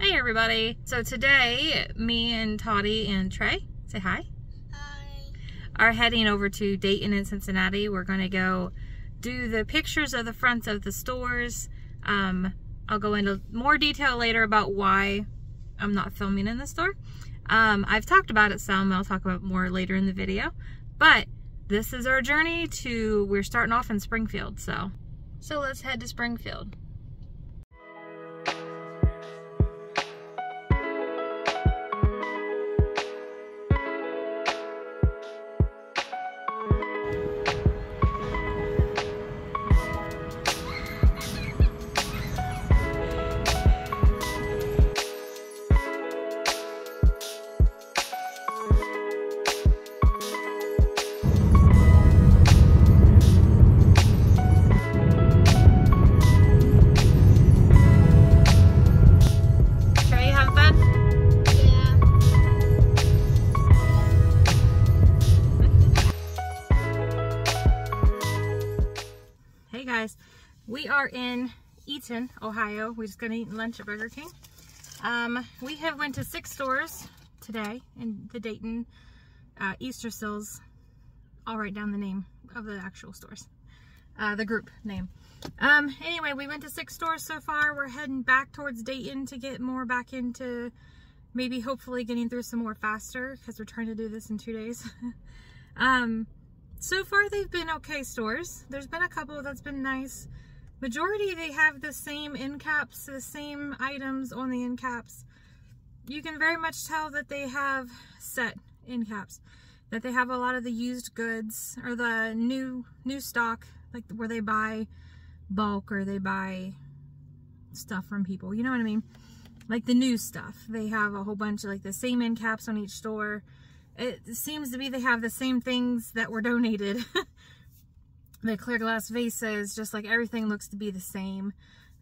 Hey everybody. So today, me and Toddy and Trey, say hi. Hi. Are heading over to Dayton and Cincinnati. We're gonna go do the pictures of the fronts of the stores. Um, I'll go into more detail later about why I'm not filming in the store. Um, I've talked about it some, I'll talk about more later in the video. But this is our journey to, we're starting off in Springfield, so. So let's head to Springfield. Eaton, Ohio. We just gonna eat lunch at Burger King. Um, we have went to six stores today in the Dayton uh, Easter Seals. I'll write down the name of the actual stores, uh, the group name. Um, anyway, we went to six stores so far. We're heading back towards Dayton to get more back into maybe hopefully getting through some more faster because we're trying to do this in two days. um, so far they've been okay stores. There's been a couple that's been nice. Majority they have the same end caps, the same items on the end caps. You can very much tell that they have set end caps. That they have a lot of the used goods or the new new stock, like where they buy bulk or they buy stuff from people. You know what I mean? Like the new stuff. They have a whole bunch of like the same end caps on each store it seems to be they have the same things that were donated. the clear glass vases, just like everything looks to be the same.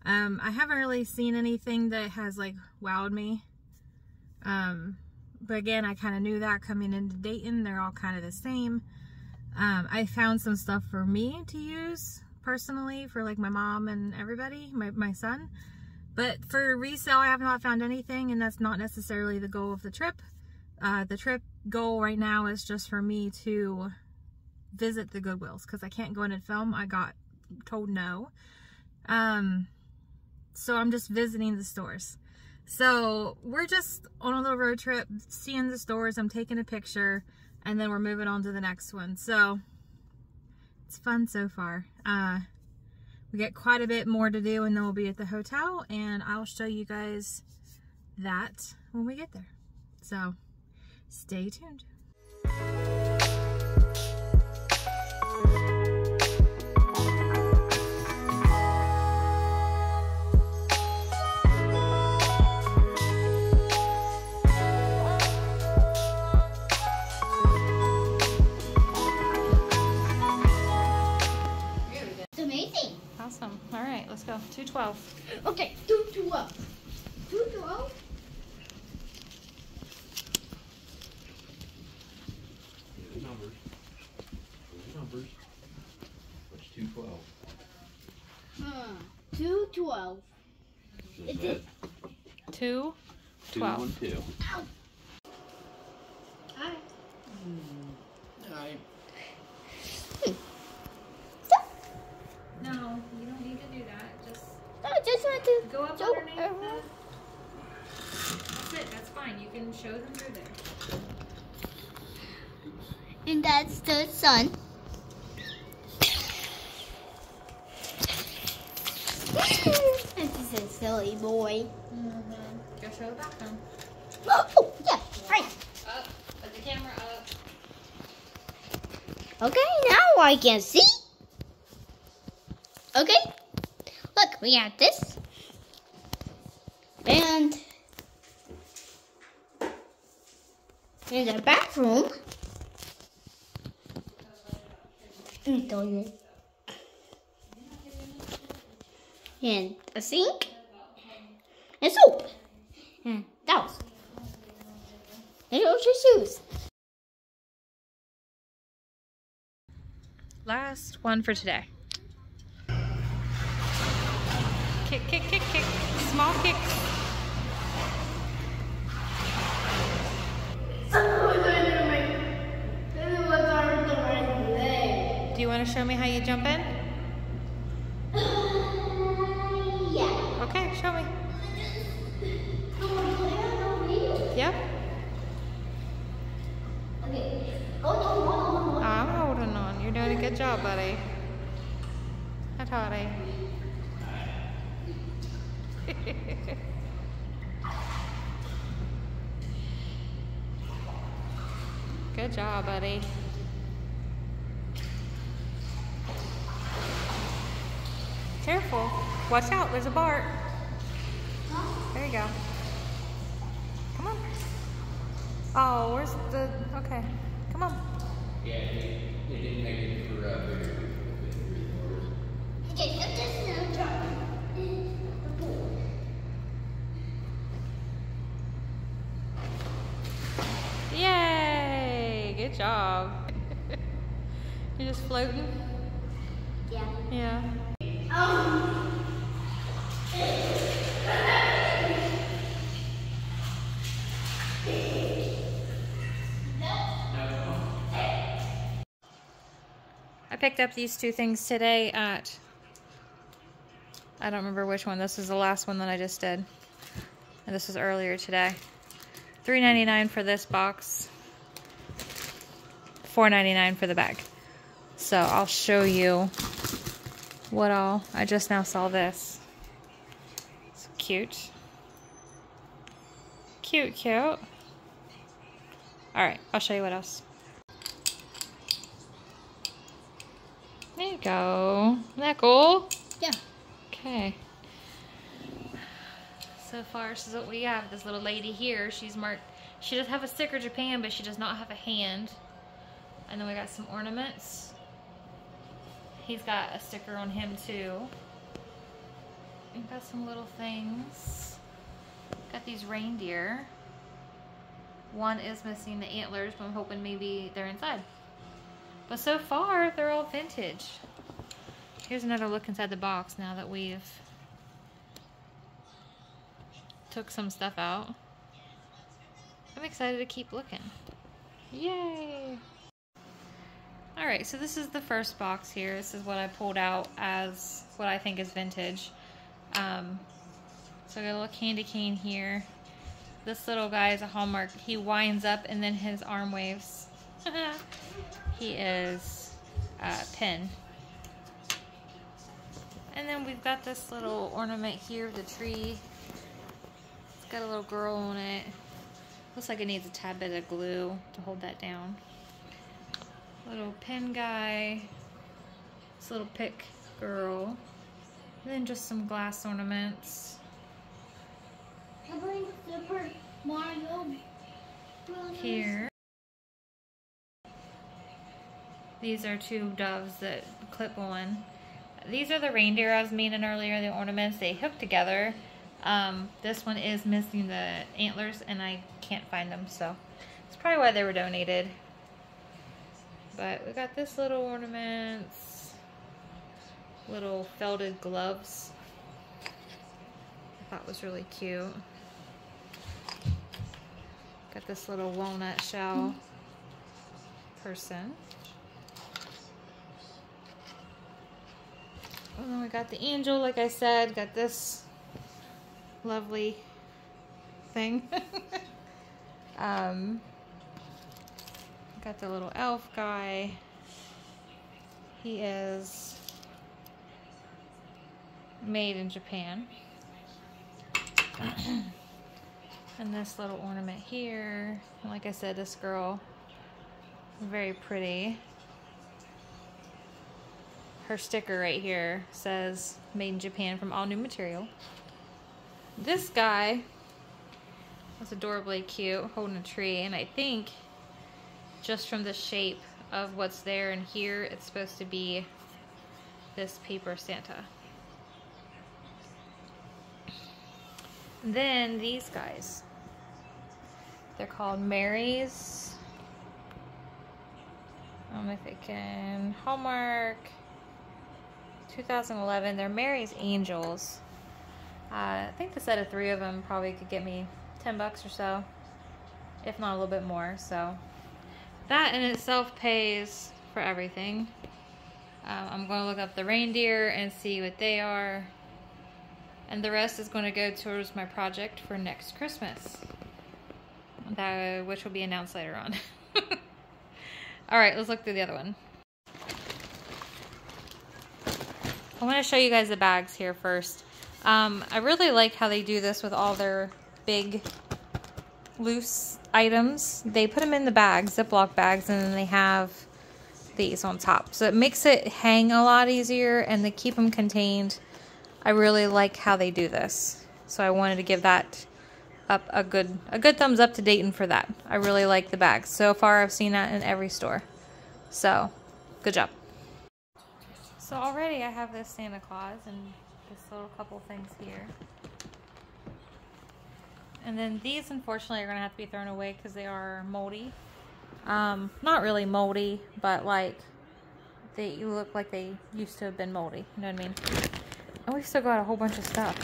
Um, I haven't really seen anything that has like wowed me. Um, but again, I kind of knew that coming into Dayton. They're all kind of the same. Um, I found some stuff for me to use personally for like my mom and everybody, my, my son. But for resale, I have not found anything and that's not necessarily the goal of the trip. Uh, the trip goal right now is just for me to visit the Goodwills because I can't go in and film. I got told no. Um, so I'm just visiting the stores. So we're just on a little road trip, seeing the stores. I'm taking a picture and then we're moving on to the next one. So it's fun so far. Uh, we got quite a bit more to do and then we'll be at the hotel and I'll show you guys that when we get there. So Stay tuned. All right, let's go. 212. Okay, two twelve. Two twelve. Those numbers. Those numbers. What's two twelve? Hmm. Two twelve. Is It's that 2 two 12. one two? Ow. Hi. Alright. No, you don't need to do that. Just I just want to go up So, underneath. That's it. That's fine. You can show them through there. And that's the sun. this is a silly boy. Mm-hmm. Go show the bathroom. Oh, yeah, right. Up. Put the camera up. Okay, now I can see. Okay, look, we got this. And in the bathroom. And toilet. And a sink. And soap. And towels. And your shoes. Last one for today. Kick, kick, kick, kick. Small kicks. Want to show me how you jump in? Yeah. Okay, show me. Yep. Okay. I'm holding on. You're doing a good job, buddy. Hi, Toddy. good job, buddy. Careful. Watch out. There's a Bart. There you go. Come on. Oh, where's the... Okay. Come on. Yeah, they, they didn't make it for, uh, bigger. Okay, so this is a drop. The pool. Yay! Good job. You're just floating? Yeah. Yeah. I picked up these two things today at I don't remember which one. This is the last one that I just did. And this was earlier today. $3.99 for this box. $4.99 for the bag. So I'll show you what all. I just now saw this. It's cute. Cute, cute. Alright, I'll show you what else. There you go. Isn't that cool? Yeah. Okay. So far, this is what we have. This little lady here, she's marked. She does have a sticker Japan, but she does not have a hand. And then we got some ornaments. He's got a sticker on him too. We've got some little things. Got these reindeer. One is missing the antlers, but I'm hoping maybe they're inside. But so far, they're all vintage. Here's another look inside the box now that we've took some stuff out. I'm excited to keep looking. Yay! Alright, so this is the first box here. This is what I pulled out as what I think is vintage. Um, so I got a little candy cane here. This little guy is a Hallmark. He winds up and then his arm waves. he is uh, pin. And then we've got this little ornament here, of the tree. It's got a little girl on it. Looks like it needs a tad bit of glue to hold that down. Little pen guy. This little pick girl. And then just some glass ornaments. Here. These are two doves that clip on. These are the reindeer I was meaning earlier, the ornaments. They hook together. Um, this one is missing the antlers and I can't find them, so it's probably why they were donated. But we got this little ornaments, little felted gloves. I thought was really cute. Got this little walnut shell person. And then we got the angel, like I said, got this lovely thing. um, got the little elf guy. He is made in Japan. and this little ornament here. Like I said, this girl, very pretty. Her sticker right here says made in Japan from all new material. This guy was adorably cute, holding a tree, and I think just from the shape of what's there and here, it's supposed to be this paper Santa. Then these guys. They're called Mary's. I'm thinking Hallmark 2011. They're Mary's Angels. Uh, I think the set of three of them probably could get me 10 bucks or so, if not a little bit more. So that in itself pays for everything. Um, I'm going to look up the reindeer and see what they are. And the rest is going to go towards my project for next Christmas. That, which will be announced later on. Alright, let's look through the other one. I want to show you guys the bags here first. Um, I really like how they do this with all their big loose items. They put them in the bags, Ziploc bags, and then they have these on top. So it makes it hang a lot easier and they keep them contained. I really like how they do this. So I wanted to give that up a good a good thumbs up to Dayton for that. I really like the bags. So far I've seen that in every store. So, good job. So already I have this Santa Claus and this little couple things here. And then these, unfortunately, are going to have to be thrown away because they are moldy. Um, not really moldy, but like they look like they used to have been moldy. You know what I mean? And we still got a whole bunch of stuff.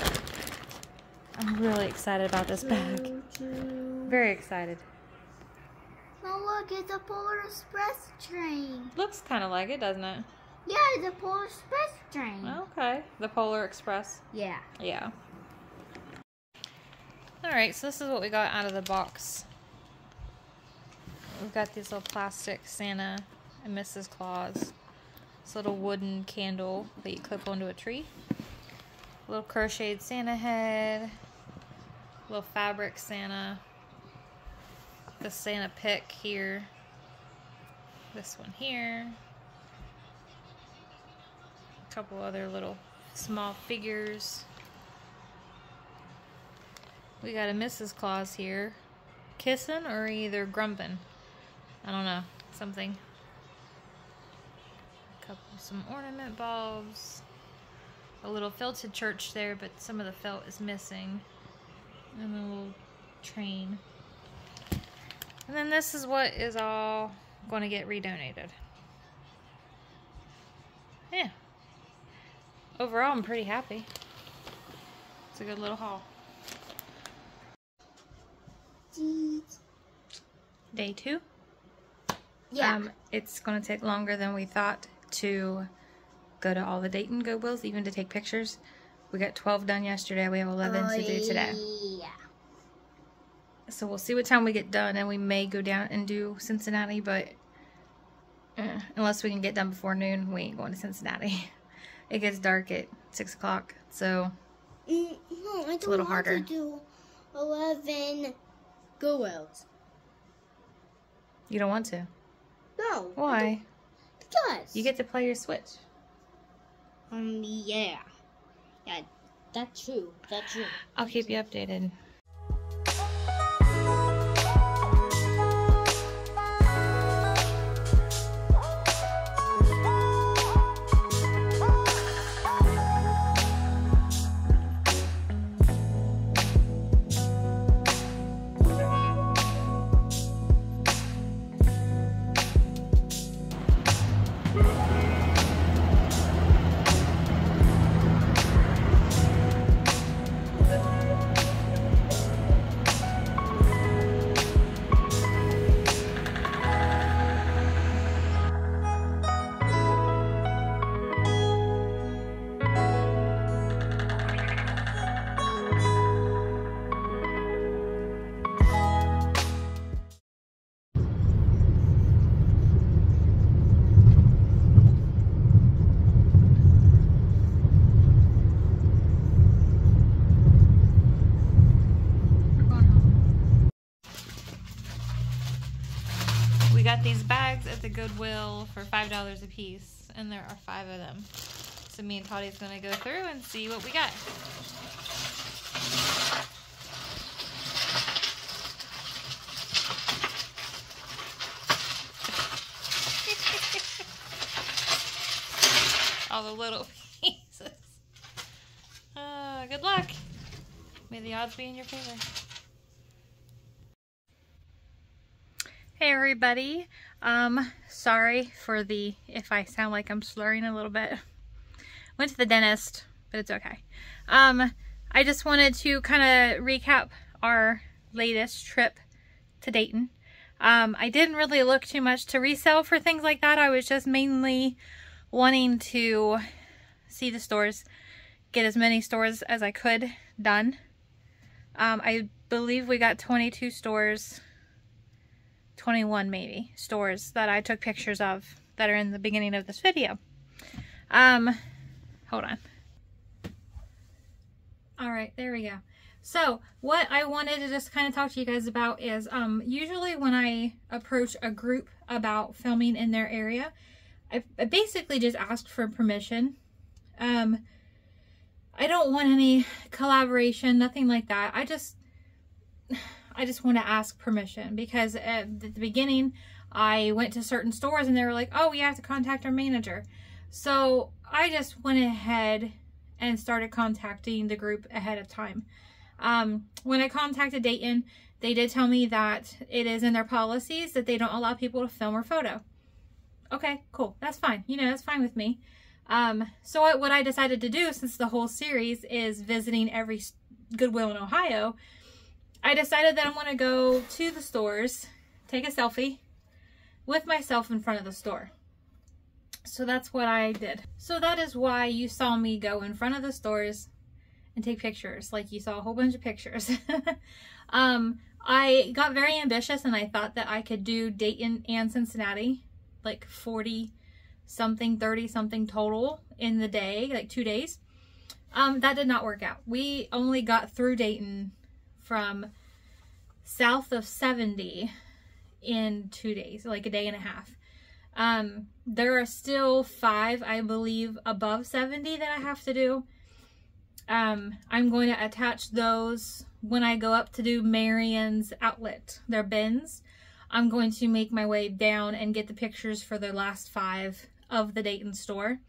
I'm really excited about this bag. Very excited. Oh look, it's a Polar Express train. Looks kind of like it, doesn't it? Yeah, it's a Polar Express train. Okay. The Polar Express. Yeah. Yeah. Alright, so this is what we got out of the box. We've got these little plastic Santa and Mrs. Claus. This little wooden candle that you clip onto a tree. A little crocheted Santa head. A little fabric Santa. The Santa pick here. This one here. A couple other little small figures. We got a Mrs. Claus here. Kissing or either grumping. I don't know. Something. A couple, some ornament bulbs. A little felted church there, but some of the felt is missing. And a little train. And then this is what is all going to get redonated. Yeah. Overall, I'm pretty happy. It's a good little haul. Day two? Yeah. Um, it's going to take longer than we thought to go to all the Dayton Goodwills, even to take pictures. We got 12 done yesterday. We have 11 oh, to do today. Yeah. So we'll see what time we get done, and we may go down and do Cincinnati, but uh, unless we can get done before noon, we ain't going to Cincinnati. it gets dark at 6 o'clock, so mm -hmm. it's a little harder. 11 Go out. You don't want to? No. Why? Because. You get to play your Switch. Um, yeah. Yeah, that's true. That's true. I'll keep you updated. Got these bags at the Goodwill for five dollars a piece, and there are five of them. So me and Toddy's gonna go through and see what we got. All the little pieces. Uh, good luck. May the odds be in your favor. Hey everybody. Um, sorry for the, if I sound like I'm slurring a little bit. Went to the dentist, but it's okay. Um, I just wanted to kind of recap our latest trip to Dayton. Um, I didn't really look too much to resell for things like that. I was just mainly wanting to see the stores, get as many stores as I could done. Um, I believe we got 22 stores, 21 maybe, stores that I took pictures of that are in the beginning of this video. Um, hold on. All right, there we go. So what I wanted to just kind of talk to you guys about is um, usually when I approach a group about filming in their area, I, I basically just ask for permission. Um, I don't want any collaboration, nothing like that. I just, I just want to ask permission because at the beginning I went to certain stores and they were like, oh, we have to contact our manager. So I just went ahead and started contacting the group ahead of time. Um, when I contacted Dayton, they did tell me that it is in their policies that they don't allow people to film or photo. Okay, cool. That's fine. You know, that's fine with me. Um, so what, what I decided to do, since the whole series is visiting every Goodwill in Ohio, I decided that I'm going to go to the stores, take a selfie with myself in front of the store. So that's what I did. So that is why you saw me go in front of the stores and take pictures. Like you saw a whole bunch of pictures. um, I got very ambitious and I thought that I could do Dayton and Cincinnati, like 40 something, 30 something total in the day, like two days. Um, that did not work out. We only got through Dayton from south of 70 in two days, like a day and a half. Um, there are still five, I believe, above 70 that I have to do. Um, I'm going to attach those when I go up to do Marion's outlet, their bins. I'm going to make my way down and get the pictures for the last five of the Dayton store.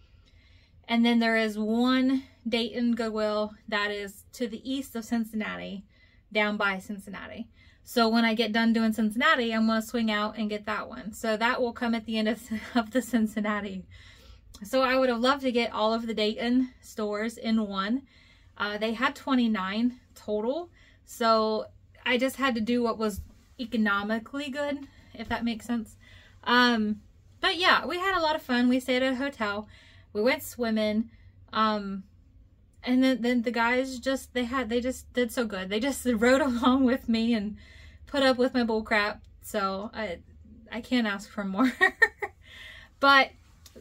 And then there is one Dayton Goodwill that is to the east of Cincinnati, down by Cincinnati. So when I get done doing Cincinnati, I'm going to swing out and get that one. So that will come at the end of, of the Cincinnati. So I would have loved to get all of the Dayton stores in one. Uh, they had 29 total. So I just had to do what was economically good, if that makes sense. Um, but yeah, we had a lot of fun. We stayed at a hotel. We went swimming. Um, and then, then the guys just, they had, they just did so good. They just rode along with me and put up with my bull crap. So I, I can't ask for more. but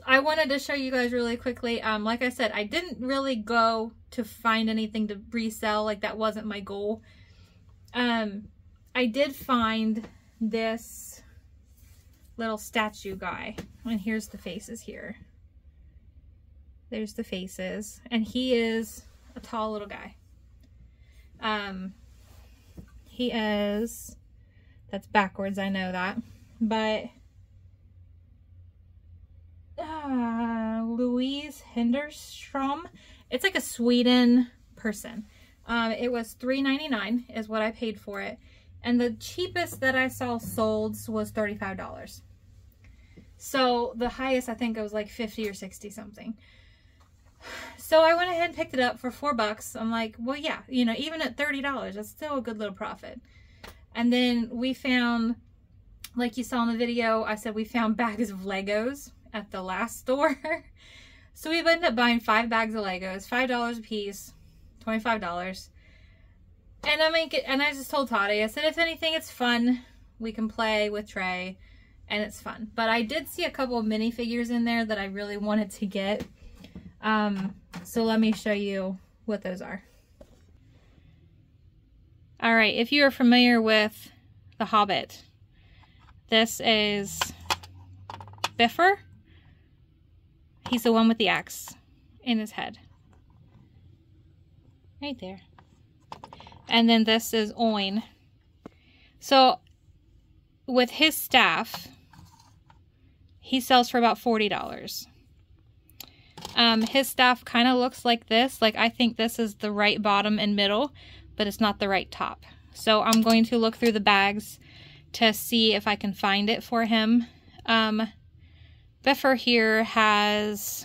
I wanted to show you guys really quickly. Um, like I said, I didn't really go to find anything to resell. Like that wasn't my goal. Um, I did find this little statue guy. And here's the faces here. There's the faces. And he is a tall little guy. Um, he is that's backwards, I know that. But uh, Louise Hinderstrom. It's like a Sweden person. Um, it was $3.99 is what I paid for it. And the cheapest that I saw sold was $35. So the highest I think it was like 50 or 60 something. So I went ahead and picked it up for four bucks. I'm like, well, yeah, you know, even at $30, that's still a good little profit. And then we found, like you saw in the video, I said we found bags of Legos at the last store. so we've ended up buying five bags of Legos, $5 a piece, $25. And I make it, and I just told Toddy, I said, if anything, it's fun. We can play with Trey and it's fun. But I did see a couple of minifigures in there that I really wanted to get. Um, so let me show you what those are. All right, if you are familiar with The Hobbit, this is Bifur. He's the one with the axe in his head. Right there. And then this is Oin. So, with his staff, he sells for about $40. Um, his staff kind of looks like this. Like, I think this is the right bottom and middle but it's not the right top. So I'm going to look through the bags to see if I can find it for him. Um, Bifur here has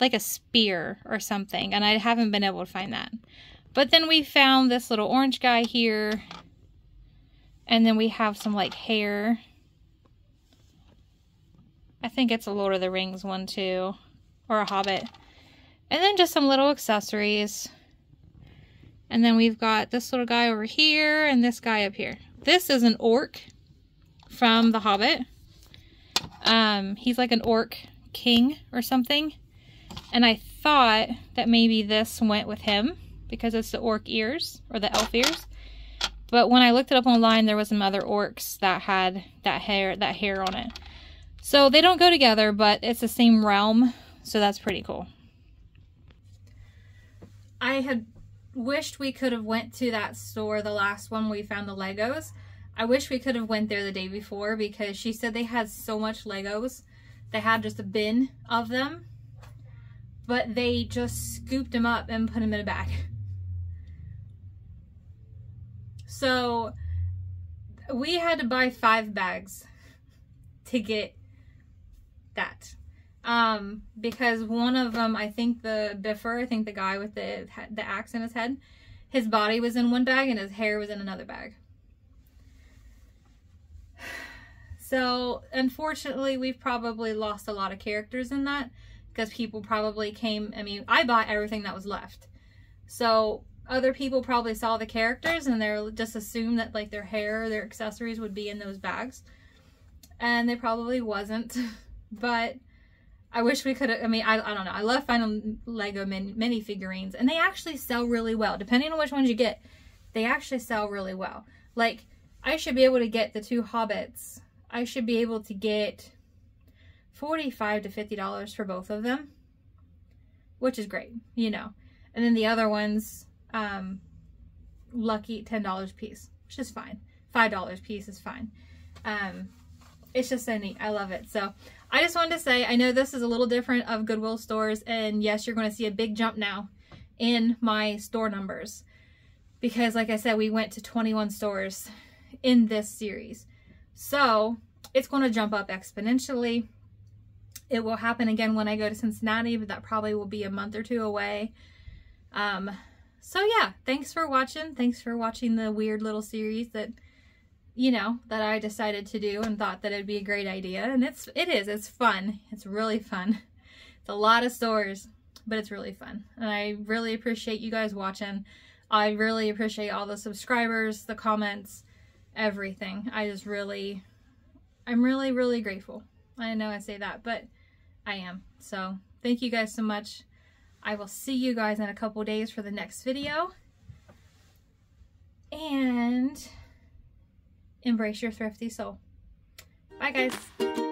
like a spear or something, and I haven't been able to find that. But then we found this little orange guy here, and then we have some like hair. I think it's a Lord of the Rings one too, or a Hobbit. And then just some little accessories. And then we've got this little guy over here and this guy up here. This is an orc from The Hobbit. Um, he's like an orc king or something. And I thought that maybe this went with him because it's the orc ears or the elf ears. But when I looked it up online, there was some other orcs that had that hair that hair on it. So they don't go together, but it's the same realm, so that's pretty cool. I had wished we could have went to that store, the last one we found the Legos. I wish we could have went there the day before because she said they had so much Legos. They had just a bin of them, but they just scooped them up and put them in a bag. So we had to buy five bags to get that. Um, because one of them, I think the Bifur, I think the guy with the the axe in his head, his body was in one bag and his hair was in another bag. So, unfortunately, we've probably lost a lot of characters in that because people probably came, I mean, I bought everything that was left. So, other people probably saw the characters and they're just assumed that like their hair, their accessories would be in those bags. And they probably wasn't. but I wish we could have, I mean, I, I don't know. I love finding Lego min, mini figurines and they actually sell really well. Depending on which ones you get, they actually sell really well. Like, I should be able to get the two Hobbits. I should be able to get 45 to $50 for both of them, which is great, you know. And then the other ones, um, lucky $10 piece, which is fine. $5 piece is fine. Um, it's just so neat. I love it. So I just wanted to say, I know this is a little different of Goodwill stores, and yes, you're going to see a big jump now in my store numbers. Because like I said, we went to 21 stores in this series. So it's going to jump up exponentially. It will happen again when I go to Cincinnati, but that probably will be a month or two away. Um, so yeah, thanks for watching. Thanks for watching the weird little series that you know, that I decided to do and thought that it'd be a great idea. And it's, it is, it's fun. It's really fun. It's a lot of stores, but it's really fun. And I really appreciate you guys watching. I really appreciate all the subscribers, the comments, everything. I just really, I'm really, really grateful. I know I say that, but I am. So thank you guys so much. I will see you guys in a couple days for the next video. And embrace your thrifty soul. Bye, guys.